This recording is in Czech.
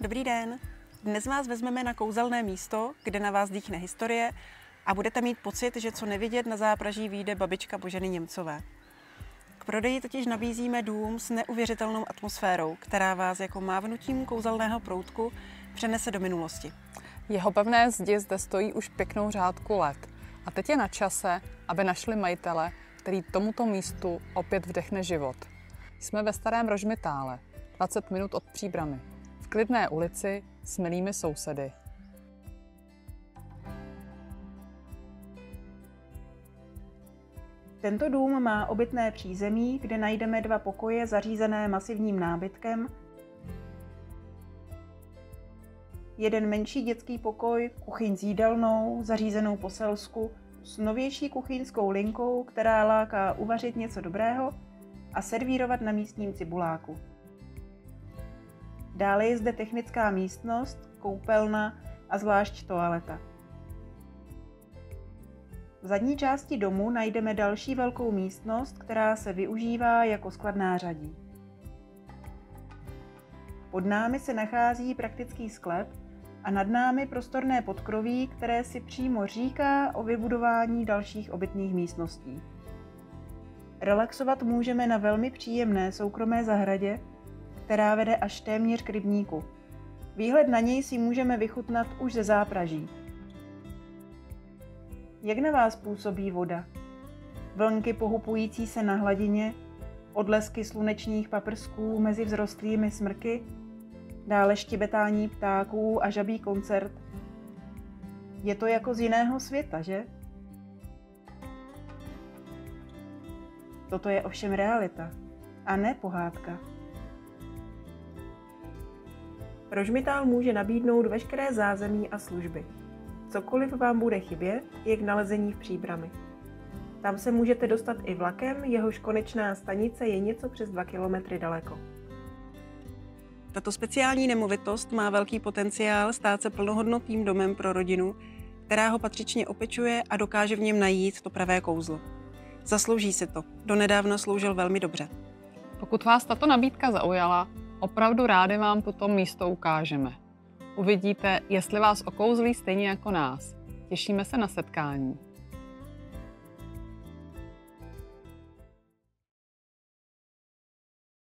Dobrý den. Dnes vás vezmeme na kouzelné místo, kde na vás dýchne historie a budete mít pocit, že co nevidět na zápraží vyjde babička Boženy Němcové. K prodeji totiž nabízíme dům s neuvěřitelnou atmosférou, která vás jako mávnutím kouzelného proutku přenese do minulosti. Jeho pevné zdi zde stojí už pěknou řádku let a teď je na čase, aby našli majitele, který tomuto místu opět vdechne život. Jsme ve Starém Rožmitále, 20 minut od Příbramy, klidné ulici s milými sousedy. Tento dům má obytné přízemí, kde najdeme dva pokoje zařízené masivním nábytkem, jeden menší dětský pokoj, kuchyň s jídelnou, zařízenou po selsku, s novější kuchyňskou linkou, která láká uvařit něco dobrého a servírovat na místním cibuláku. Dále je zde technická místnost, koupelna a zvlášť toaleta. V zadní části domu najdeme další velkou místnost, která se využívá jako sklad nářadí. Pod námi se nachází praktický sklep a nad námi prostorné podkroví, které si přímo říká o vybudování dalších obytných místností. Relaxovat můžeme na velmi příjemné soukromé zahradě, která vede až téměř k rybníku. Výhled na něj si můžeme vychutnat už ze zápraží. Jak na vás působí voda? Vlnky pohupující se na hladině, odlesky slunečních paprsků mezi vzrostlými smrky, dále štibetání ptáků a žabý koncert. Je to jako z jiného světa, že? Toto je ovšem realita a ne pohádka. Rožmitál může nabídnout veškeré zázemí a služby. Cokoliv vám bude chybět, je k nalezení v příbrami. Tam se můžete dostat i vlakem, jehož konečná stanice je něco přes 2 kilometry daleko. Tato speciální nemovitost má velký potenciál stát se plnohodnotným domem pro rodinu, která ho patřičně opečuje a dokáže v něm najít to pravé kouzlo. Zaslouží si to. Donedávna sloužil velmi dobře. Pokud vás tato nabídka zaujala, opravdu rádi vám toto místo ukážeme. Uvidíte, jestli vás okouzlí stejně jako nás. Těšíme se na setkání.